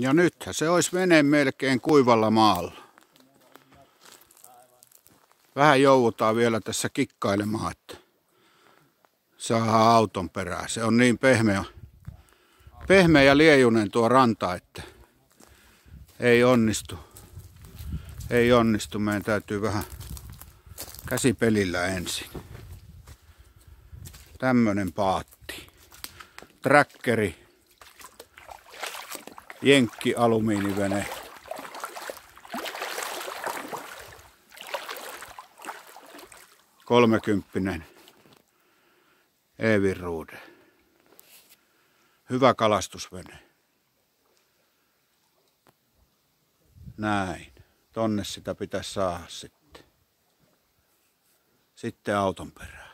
Ja nythän se olisi vene melkein kuivalla maalla. Vähän joudutaan vielä tässä kikkailemaan, että saadaan auton perään. Se on niin pehmeä, pehmeä ja liejunen tuo ranta, että ei onnistu. Ei onnistu. Meidän täytyy vähän käsipelillä ensin. Tämmönen paatti. Trackeri Jenkki alumiinivene. Kolmekymppinen Evinruude. Hyvä kalastusvene. Näin. Tonne sitä pitäisi saada sitten. Sitten auton perään.